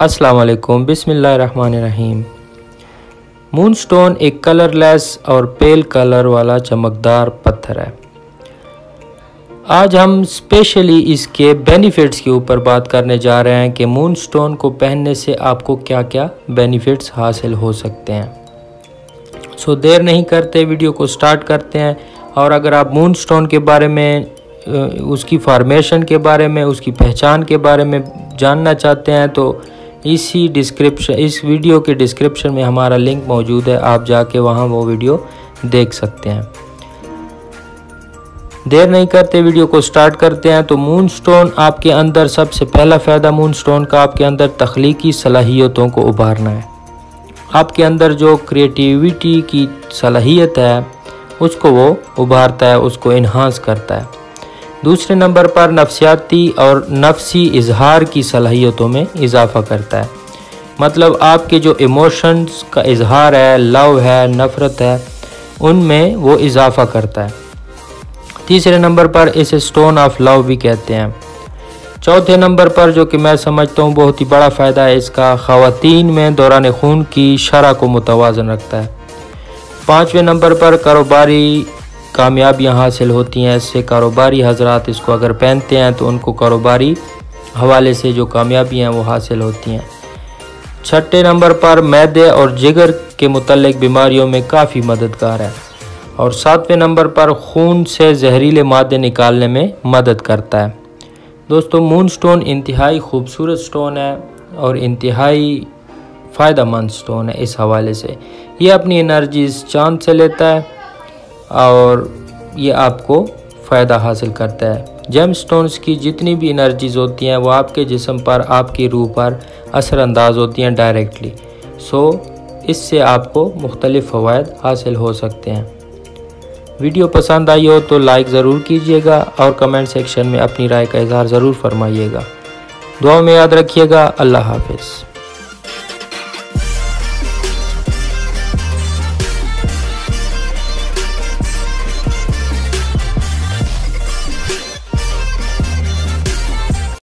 अस्सलाम बिस्मिल्लाहिर्रहमानिर्रहीम moon stone एक कलरलेस और पेल कलर वाला चमकदार पत्थर है। आज हम स्पेशली इसके बेनिफिट्स के ऊपर बात करने जा रहे हैं कि मून स्टोन को पहनने से आपको क्या क्या बेनिफिट्स हासिल हो सकते हैं। सो देर नहीं करते वीडियो को स्टार्ट करते हैं और अगर आप मून स्टोन के बारे में उसकी फार्मेशन के बारे में, उसकी पहचान के बारे में जानना चाहते हैं तो इसी डिस्क्रिप्शन इस वीडियो के डिस्क्रिप्शन में हमारा लिंक मौजूद है, आप जाके वहाँ वो वीडियो देख सकते हैं। देर नहीं करते वीडियो को स्टार्ट करते हैं तो मून स्टोन आपके अंदर सबसे पहला फ़ायदा मून स्टोन का, आपके अंदर तख्लीकी सलाहियतों को उभारना है। आपके अंदर जो क्रिएटिविटी की सलाहियत है, उसको वो उभारता है, उसको इन्हांस करता है। दूसरे नंबर पर नफसियाती और नफसी इजहार की सलाहियतों में इजाफ़ा करता है। मतलब आपके जो इमोशंस का इजहार है, लव है, नफ़रत है, उनमें वो इजाफ़ा करता है। तीसरे नंबर पर इसे स्टोन ऑफ़ लव भी कहते हैं। चौथे नंबर पर जो कि मैं समझता हूँ बहुत ही बड़ा फ़ायदा है, इसका ख़वातीन में दौरान खून की शरह को मुतवाजन रखता है। पाँचवें नंबर पर कारोबारी कामयाबियाँ हासिल होती हैं। इससे कारोबारी हजरात इसको अगर पहनते हैं तो उनको कारोबारी हवाले से जो कामयाबियाँ हैं, वो हासिल होती हैं। छठे नंबर पर मैदे और जिगर के मतलब बीमारियों में काफ़ी मददगार है। और सातवें नंबर पर खून से जहरीले मादे निकालने में मदद करता है। दोस्तों मून स्टोन इंतहाई खूबसूरत स्टोन है और इंतहाई फ़ायदा मंद स्टोन है इस हवाले से। ये अपनी एनर्जी चाँद से लेता है। और ये आपको फ़ायदा हासिल करता है। जेम स्टोन्स की जितनी भी एनर्जीज़ होती हैं, वो आपके जिसम पर, आपकी रूह पर असरानंदाज होती हैं डायरेक्टली सो इससे आपको मुख्तलिफ़ फ़वाद हासिल हो सकते हैं। वीडियो पसंद आई हो तो लाइक ज़रूर कीजिएगा और कमेंट सेक्शन में अपनी राय का इजहार ज़रूर फरमाइएगा। दुआ में याद रखिएगा। अल्लाह हाफिज़।